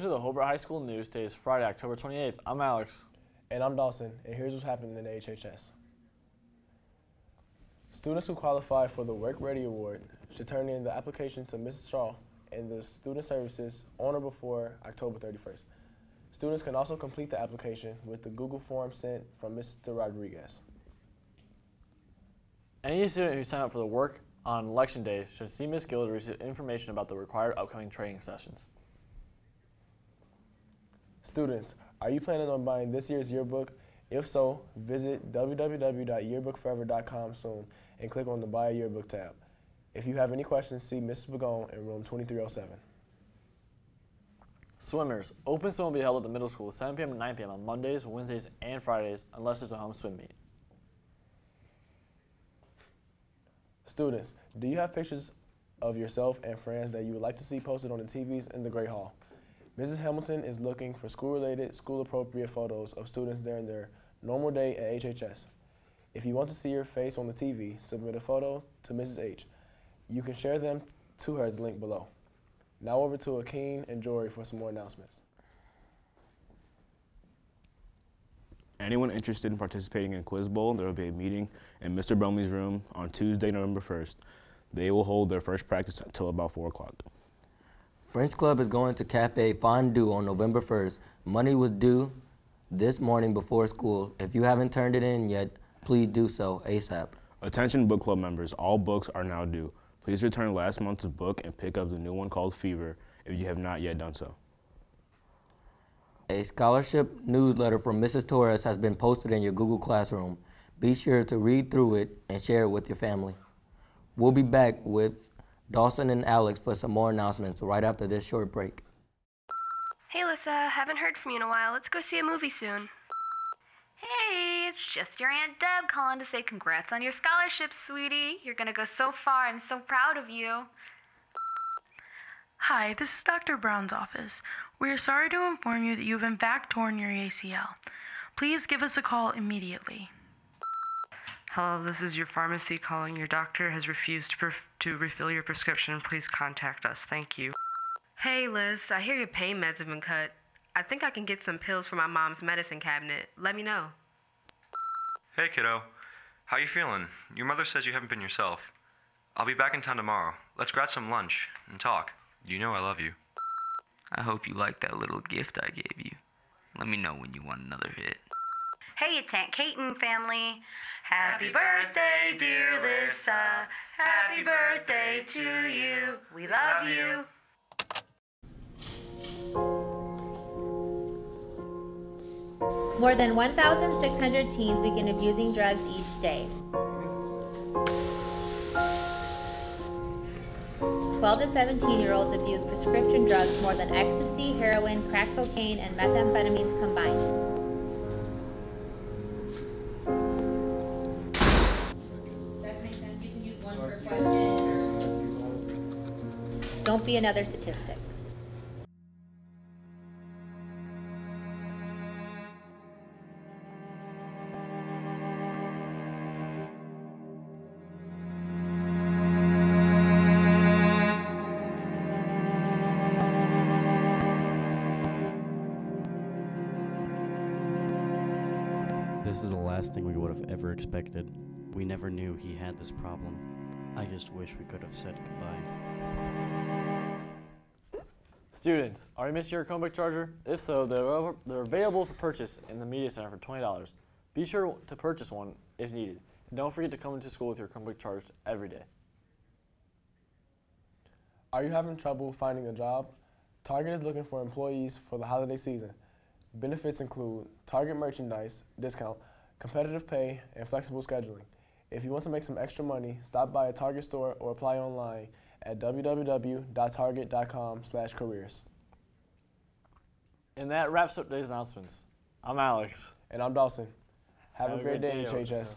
Welcome to the Hobart High School News. Today is Friday, October 28th. I'm Alex. And I'm Dawson, and here's what's happening in the HHS. Students who qualify for the Work Ready Award should turn in the application to Mrs. Shaw and the Student Services on or before October 31st. Students can also complete the application with the Google form sent from Mr. Rodriguez. Any student who signed up for the work on election day should see Ms. Gill to receive information about the required upcoming training sessions. Students, are you planning on buying this year's yearbook? If so, visit www.yearbookforever.com soon and click on the Buy a Yearbook tab. If you have any questions, see Mrs. Bagone in room 2307. Swimmers. Open swim will be held at the middle school 7 p.m. to 9 p.m. on Mondays, Wednesdays, and Fridays unless there's a home swim meet. Students, do you have pictures of yourself and friends that you would like to see posted on the TVs in the Great Hall? Mrs. Hamilton is looking for school-related, school-appropriate photos of students during their normal day at HHS. If you want to see your face on the TV, submit a photo to Mrs. H. You can share them to her at the link below. Now over to Akeen and Jory for some more announcements. Anyone interested in participating in Quiz Bowl, there will be a meeting in Mr. Bromley's room on Tuesday, November 1st. They will hold their first practice until about 4 o'clock. French Club is going to Cafe Fondue on November 1st. Money was due this morning before school. If you haven't turned it in yet, please do so ASAP. Attention book club members, all books are now due. Please return last month's book and pick up the new one called Fever if you have not yet done so. A scholarship newsletter from Mrs. Torres has been posted in your Google Classroom. Be sure to read through it and share it with your family. We'll be back with Dawson and Alex for some more announcements right after this short break. Hey, Lissa, haven't heard from you in a while. Let's go see a movie soon. Hey, it's just your Aunt Deb calling to say congrats on your scholarship, sweetie. You're gonna go so far. I'm so proud of you. Hi, this is Dr. Brown's office. We are sorry to inform you that you have in fact torn your ACL. Please give us a call immediately. Hello, this is your pharmacy calling. Your doctor has refused to, pre- to refill your prescription. Please contact us. Thank you. Hey, Liz, I hear your pain meds have been cut. I think I can get some pills from my mom's medicine cabinet. Let me know. Hey, kiddo. How you feeling? Your mother says you haven't been yourself. I'll be back in town tomorrow. Let's grab some lunch and talk. You know I love you. I hope you like that little gift I gave you. Let me know when you want another hit. Hey, it's Aunt Kate and family. Happy birthday, dear Lissa. Happy birthday to you. We love you. More than 1,600 teens begin abusing drugs each day. 12 to 17 year olds abuse prescription drugs more than ecstasy, heroin, crack cocaine, and methamphetamines combined. Don't be another statistic. This is the last thing we would have ever expected. We never knew he had this problem. I just wish we could have said goodbye. Students, are you missing your Chromebook charger? If so, they're, they're available for purchase in the Media Center for $20. Be sure to purchase one if needed. And don't forget to come into school with your Chromebook charged every day. Are you having trouble finding a job? Target is looking for employees for the holiday season. Benefits include Target merchandise discount, competitive pay, and flexible scheduling. If you want to make some extra money, stop by a Target store or apply online at www.target.com slash careers. And that wraps up today's announcements. I'm Alex. And I'm Dawson. Have, a great, day, day, HHS.